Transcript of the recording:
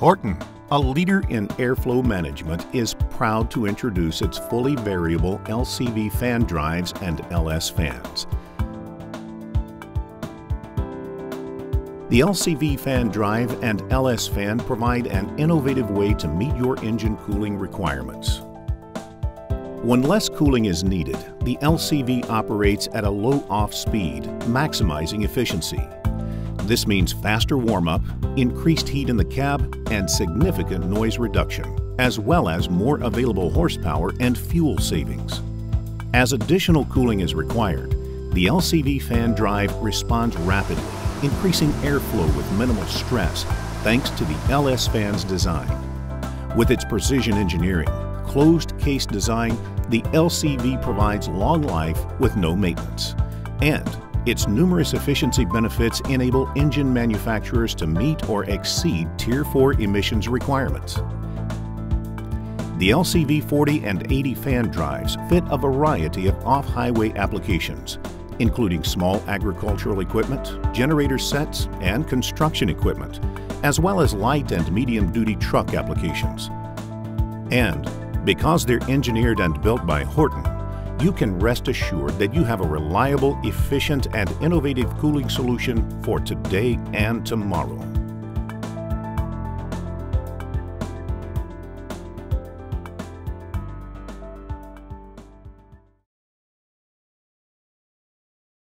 Horton, a leader in airflow management, is proud to introduce its fully variable LCV fan drives and LS fans. The LCV fan drive and LS fan provide an innovative way to meet your engine cooling requirements. When less cooling is needed, the LCV operates at a low off speed, maximizing efficiency. This means faster warm-up, increased heat in the cab, and significant noise reduction, as well as more available horsepower and fuel savings. As additional cooling is required, the LCV fan drive responds rapidly, increasing airflow with minimal stress thanks to the LS fan's design. With its precision engineering, closed case design, the LCV provides long life with no maintenance. And its numerous efficiency benefits enable engine manufacturers to meet or exceed Tier 4 emissions requirements. The LCV 40 and 80 fan drives fit a variety of off-highway applications, including small agricultural equipment, generator sets, and construction equipment, as well as light and medium-duty truck applications. And because they're engineered and built by Horton, you can rest assured that you have a reliable, efficient, and innovative cooling solution for today and tomorrow.